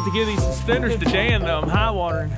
have to give these suspenders to Dan though. I'm high watering.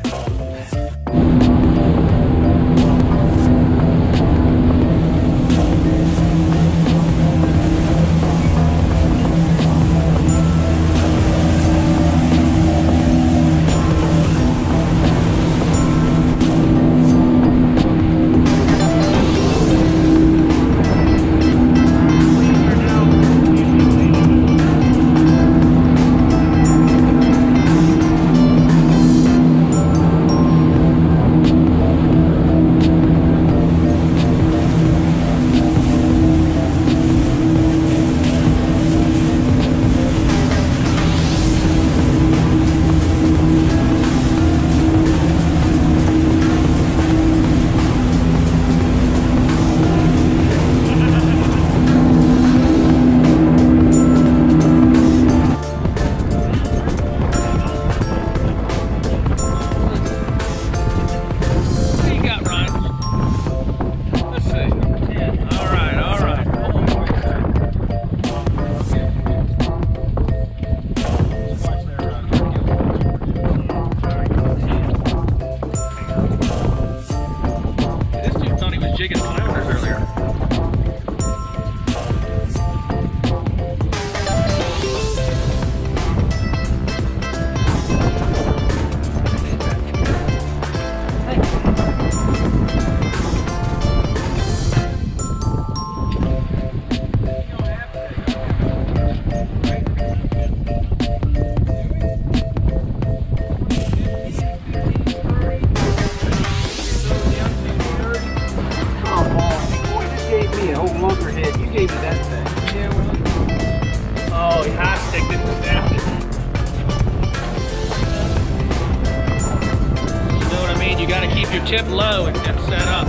Gotta keep your tip low and and set up.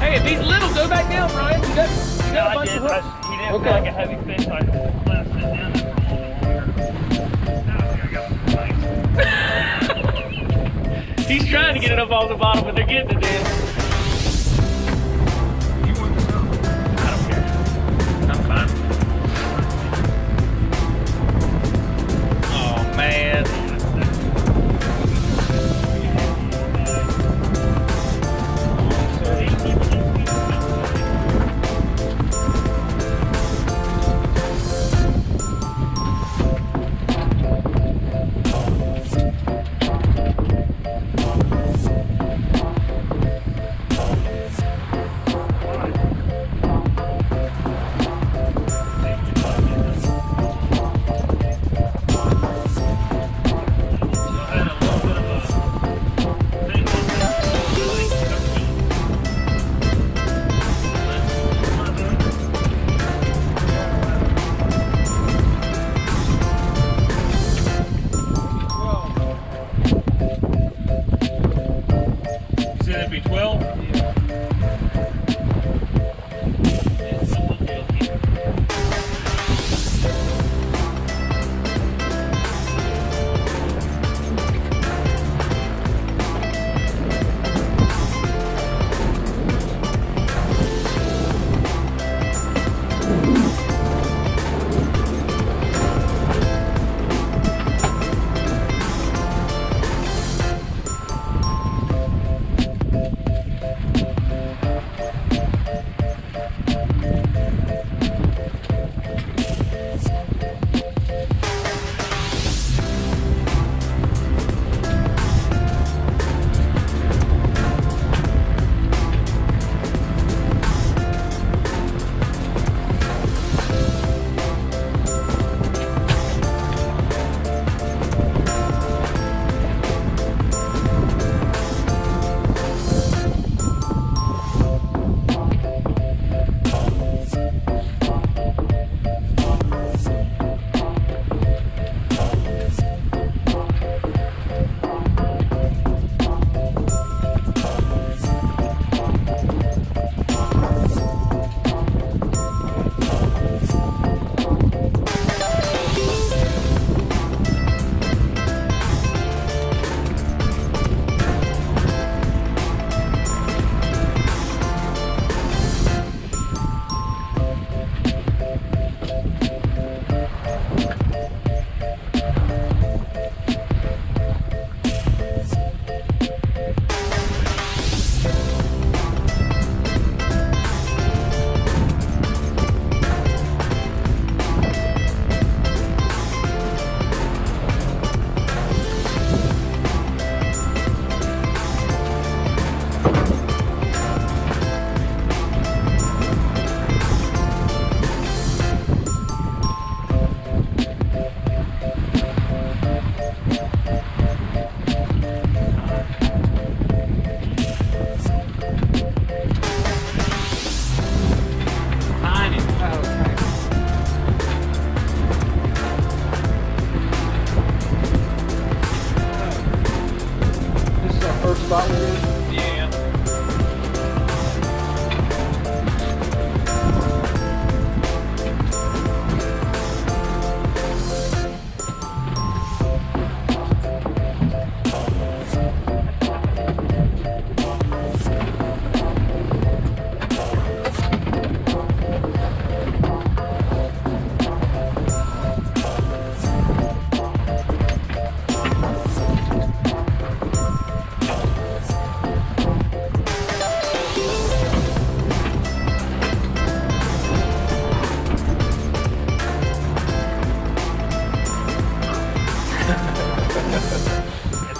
Hey, if he's little, go back down, Ryan. You got, you got bunch of hooks. he didn't Okay. like a heavy fish, I just let him sit down there for a little bit longer. Now I think I got some bites. He's trying to get it up off the bottom, but they're getting it, Dan.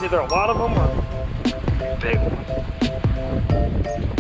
either a lot of them or big ones.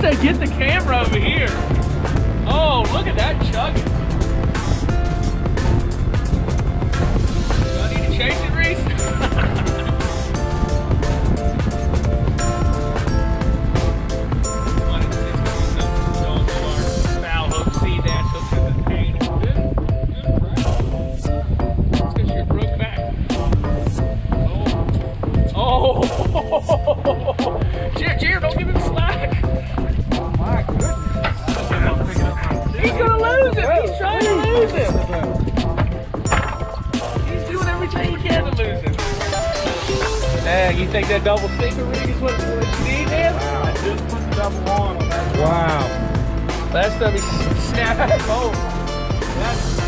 said, get the camera over here. Oh, look at that chugging. Man, you think that double sinker rig is what, you need, man? Wow. I just put the double on. Wow. That stuff is snapping over. That's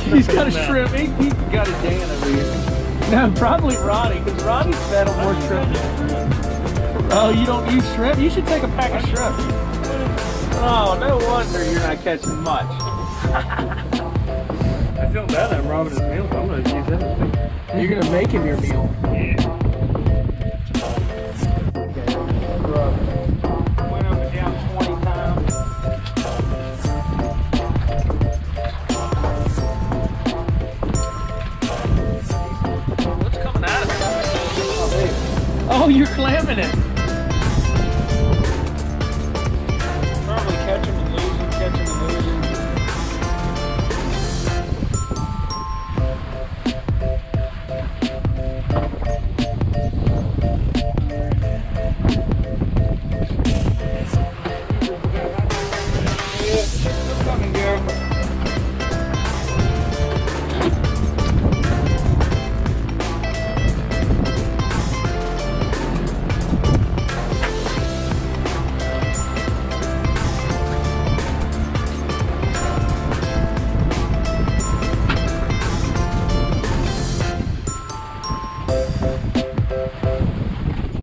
He's got a shrimp. He, he's got a Dan over here. No, probably Ronnie, because Ronnie's fed on more shrimp. Oh, you don't use shrimp? You should take a pack of shrimp. Oh, no wonder you're not catching much. I feel bad I'm robbing his meal. I'm gonna use that. You're gonna make him your meal. Yeah. Oh, you're it.